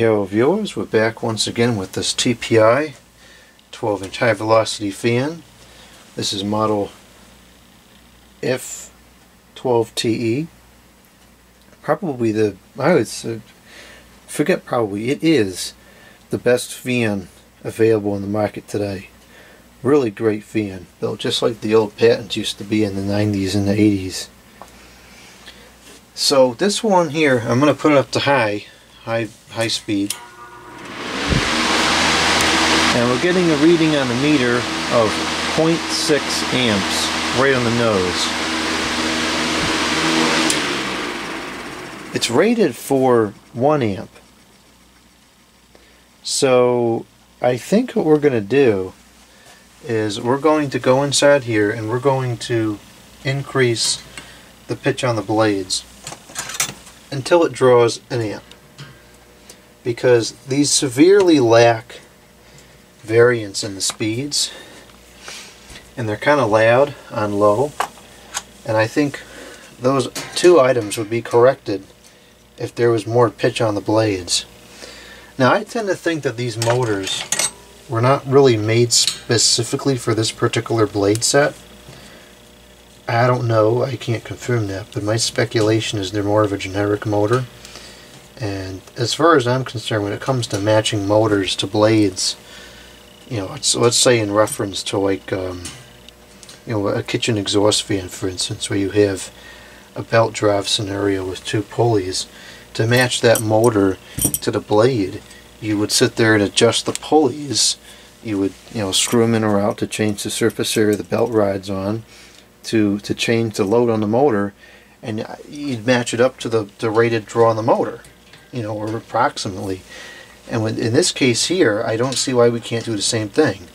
Hello viewers, we're back once again with this TPI 12 inch high velocity fan. This is model F12TE. Probably the, I would say, forget probably, it is the best fan available in the market today. Really great fan, built just like the old Pattons used to be in the 90s and the 80s. So this one here, I'm going to put it up to high high, high speed. And we're getting a reading on the meter of 0.6 amps right on the nose. It's rated for 1 amp. So I think what we're going to do is we're going to go inside here and we're going to increase the pitch on the blades until it draws an amp because these severely lack variance in the speeds and they're kind of loud on low and I think those two items would be corrected if there was more pitch on the blades. Now I tend to think that these motors were not really made specifically for this particular blade set. I don't know, I can't confirm that, but my speculation is they're more of a generic motor. And as far as I'm concerned, when it comes to matching motors to blades, you know, let's say in reference to like, um, you know, a kitchen exhaust fan, for instance, where you have a belt drive scenario with two pulleys, to match that motor to the blade, you would sit there and adjust the pulleys. You would, you know, screw them in or out to change the surface area the belt rides on, to to change the load on the motor, and you'd match it up to the, the rated draw on the motor you know, or approximately. And in this case here, I don't see why we can't do the same thing.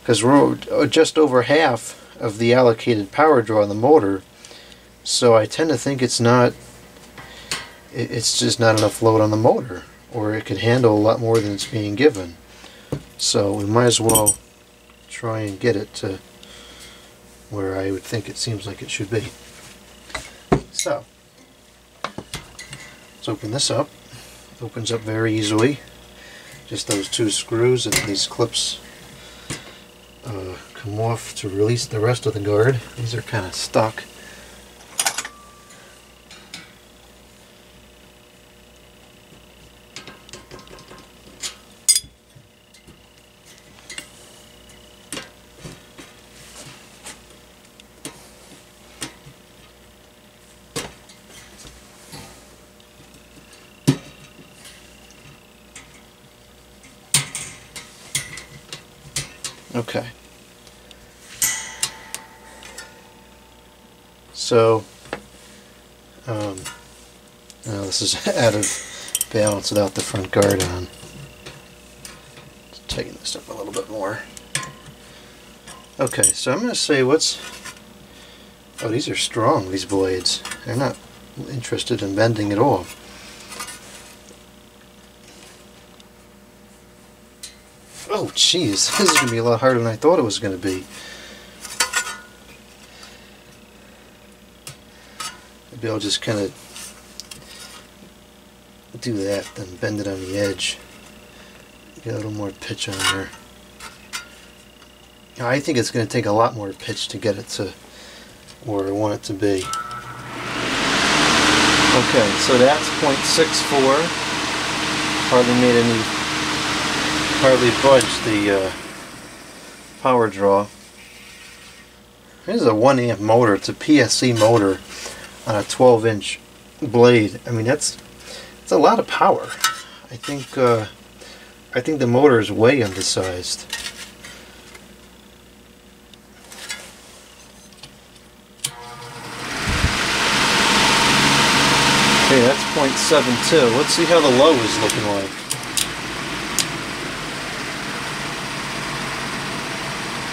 Because we're uh, just over half of the allocated power draw on the motor, so I tend to think it's not, it's just not enough load on the motor, or it could handle a lot more than it's being given. So we might as well try and get it to where I would think it seems like it should be. So, let's open this up opens up very easily. Just those two screws and these clips uh, come off to release the rest of the guard. These are kind of stuck. Okay. So, um, now this is out of balance without the front guard on. Tighten this up a little bit more. Okay, so I'm going to say what's... Oh, these are strong, these blades. They're not interested in bending at all. Oh, jeez. This is going to be a lot harder than I thought it was going to be. I'll just kind of do that, then bend it on the edge. Get a little more pitch on there. I think it's going to take a lot more pitch to get it to where I want it to be. Okay, so that's 0.64. Hardly made any hardly budge the uh, power draw. This is a 1 amp motor. It's a PSC motor on a 12 inch blade. I mean that's it's a lot of power. I think uh, I think the motor is way undersized. Okay, that's 0.72. Let's see how the low is looking like.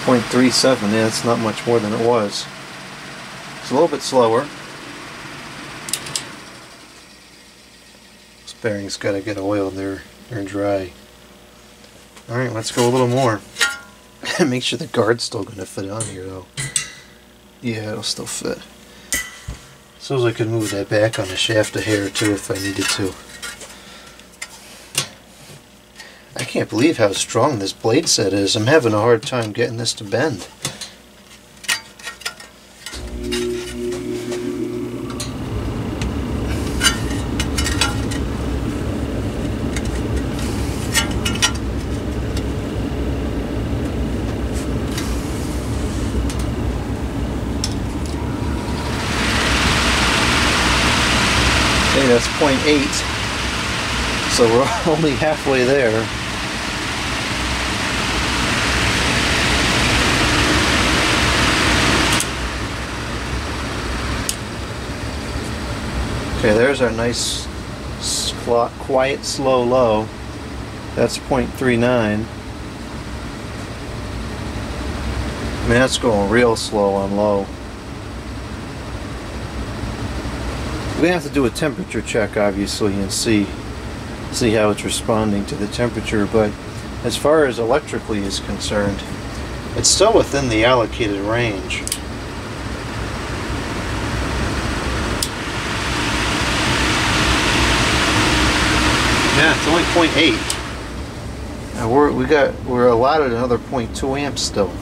0.37, yeah, it's not much more than it was. It's a little bit slower. Bearing's got to get oiled, they're, they're dry. Alright, let's go a little more. Make sure the guard's still going to fit on here though. Yeah, it'll still fit. Suppose I could move that back on the shaft a hair or two if I needed to. I can't believe how strong this blade set is. I'm having a hard time getting this to bend. That's 0.8. So we're only halfway there. Okay, there's our nice, quiet, slow low. That's 0.39. I mean, that's going real slow on low. We're gonna have to do a temperature check, obviously, and see see how it's responding to the temperature. But as far as electrically is concerned, it's still within the allocated range. Yeah, it's only 0.8. Now we're we got we're allotted another 0.2 amps still.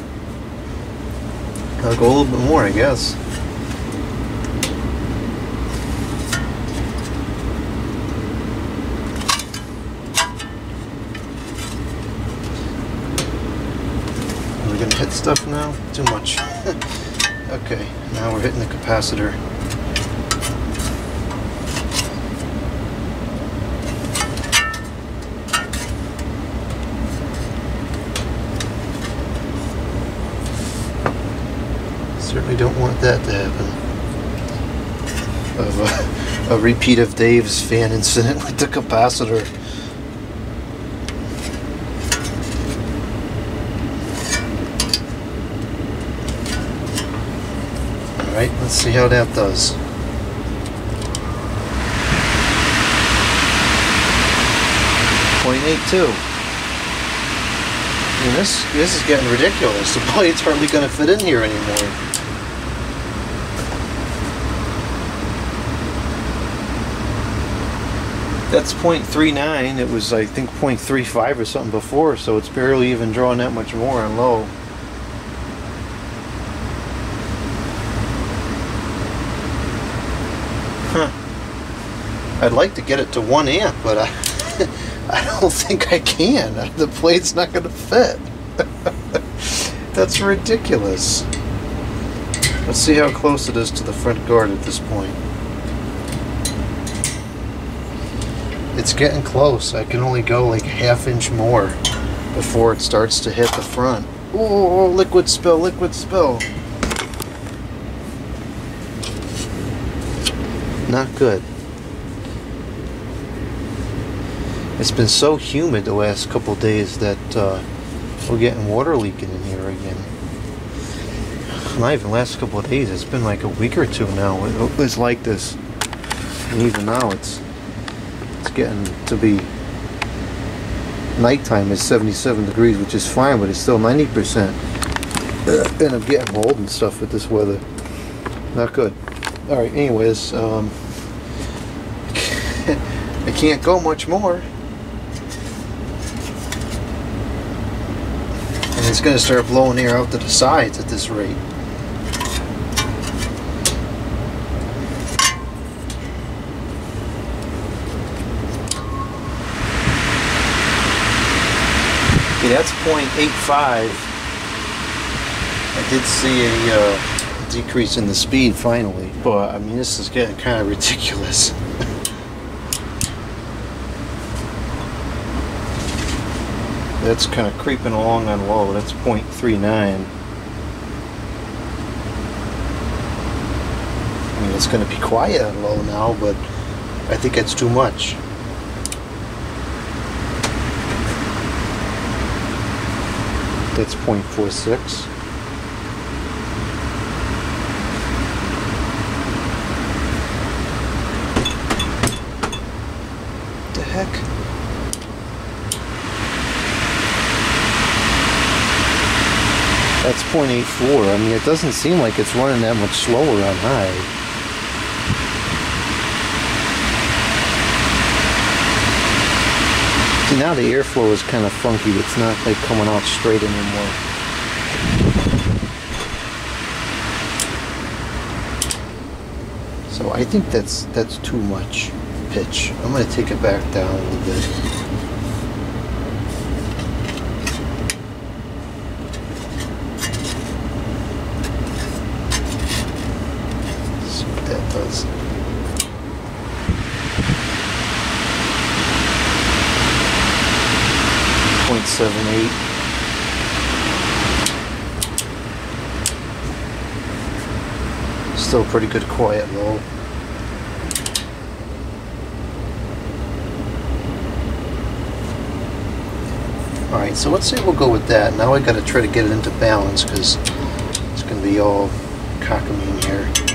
I'll go a little bit more, I guess. Are we gonna hit stuff now? Too much. okay, now we're hitting the capacitor. Certainly don't want that to happen. Of uh, a, a repeat of Dave's fan incident with the capacitor. Alright, let's see how that does. Point eight two. I mean, this this is getting ridiculous. The blade's hardly going to fit in here anymore. That's 0.39. It was, I think, 0.35 or something before, so it's barely even drawing that much more on low. Huh. I'd like to get it to 1 amp, but I, I don't think I can. The plate's not going to fit. That's ridiculous. Let's see how close it is to the front guard at this point. It's getting close. I can only go like half inch more before it starts to hit the front. Oh, liquid spill, liquid spill. Not good. It's been so humid the last couple days that uh, we're getting water leaking in here again. Not even last couple of days. It's been like a week or two now. It was like this, and even now it's it's getting to be nighttime is 77 degrees, which is fine, but it's still 90 percent. And I'm getting mold and stuff with this weather. Not good. All right. Anyways, um, I can't go much more. And it's going to start blowing air out to the sides at this rate. Okay, that's 0.85. I did see a uh, decrease in the speed finally, but I mean this is getting kind of ridiculous. that's kind of creeping along on low. That's 0.39. I mean, it's going to be quiet on low now, but I think it's too much. That's 0.46. 6.84. I mean, it doesn't seem like it's running that much slower on high. See, now the airflow is kind of funky. It's not like coming out straight anymore. So I think that's that's too much pitch. I'm going to take it back down a little bit. Seven eight. Still pretty good quiet though. Alright, so let's say we'll go with that. Now I gotta try to get it into balance because it's gonna be all cockamamie here.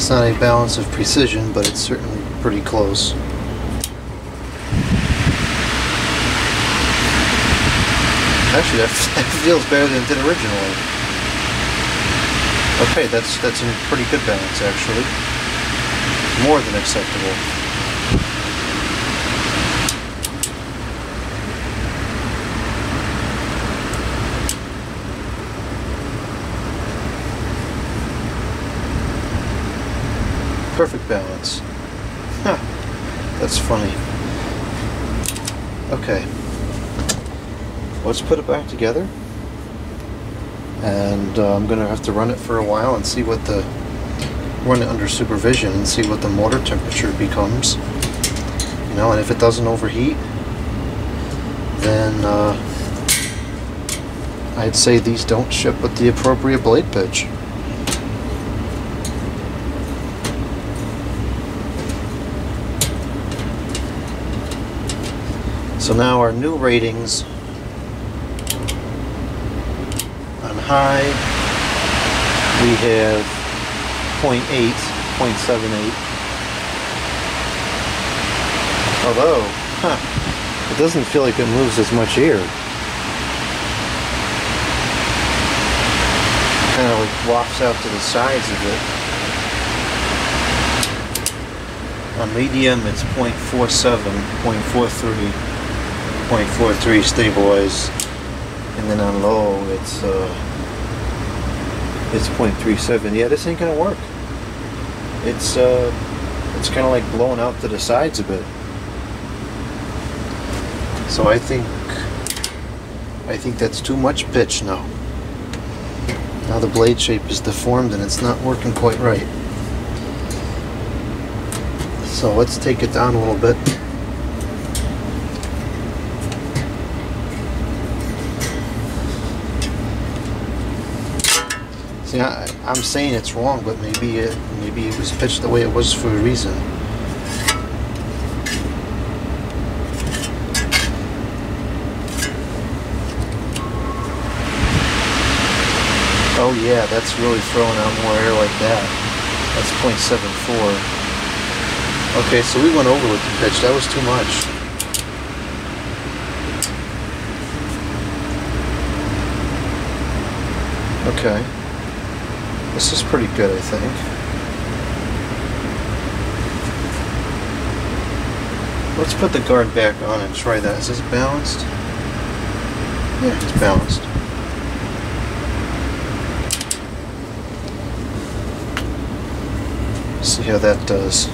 It's not a balance of precision, but it's certainly pretty close. Actually, that, that feels better than it did originally. Okay, that's that's in pretty good balance, actually. More than acceptable. Perfect balance. Huh. That's funny. Okay. Let's put it back together. And uh, I'm going to have to run it for a while and see what the... Run it under supervision and see what the motor temperature becomes. You know, and if it doesn't overheat, then uh, I'd say these don't ship with the appropriate blade pitch. So now our new ratings on high we have 0.8, 0.78. Although, huh, it doesn't feel like it moves as much air. Kind of like wafts out to the sides of it. On medium, it's 0.47, 0.43, 0.43 stabilize, and then on low, it's uh, it's 0.37. Yeah, this ain't gonna work. It's uh, it's kind of like blowing out to the sides a bit. So I think I think that's too much pitch now. Now the blade shape is deformed and it's not working quite right. So let's take it down a little bit. See, I, I'm saying it's wrong, but maybe it maybe it was pitched the way it was for a reason. Oh yeah, that's really throwing out more air like that. That's 0.74. Okay, so we went over with the pitch. That was too much. Okay. This is pretty good, I think. Let's put the guard back on and try that. Is this balanced? Yeah, it's balanced. See how that does.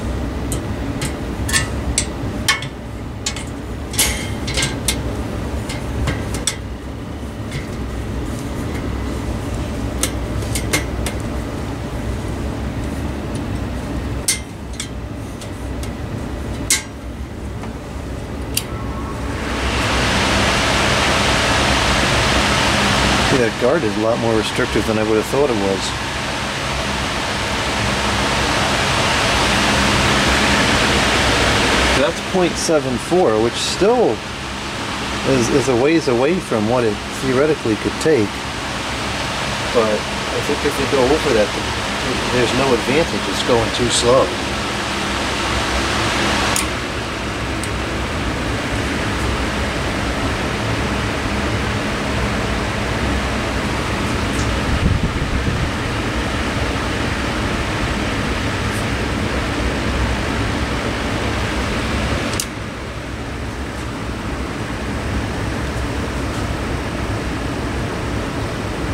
See, that guard is a lot more restrictive than I would have thought it was. That's 0.74, which still is, is a ways away from what it theoretically could take. But I think if you go over that, there's no advantage. It's going too slow.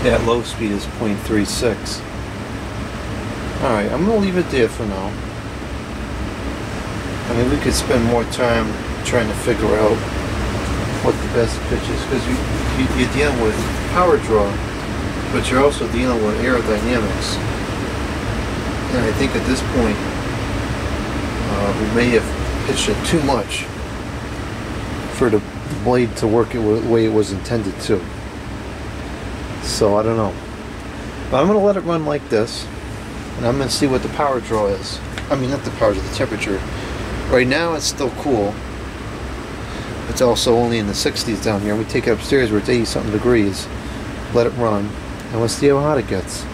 At low speed is 0.36. Alright, I'm going to leave it there for now. I mean, we could spend more time trying to figure out what the best pitch is, because you, you, you're dealing with power draw, but you're also dealing with aerodynamics. And I think at this point, uh, we may have pitched it too much for the blade to work it the way it was intended to. So I don't know. But I'm going to let it run like this. And I'm going to see what the power draw is. I mean, not the power, draw, the temperature. Right now it's still cool. It's also only in the 60s down here. We take it upstairs where it's 80 something degrees. Let it run. And we'll see how hot it gets.